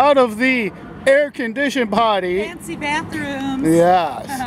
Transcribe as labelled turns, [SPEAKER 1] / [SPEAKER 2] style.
[SPEAKER 1] out of the air-conditioned body.
[SPEAKER 2] Fancy bathrooms.
[SPEAKER 1] Yes.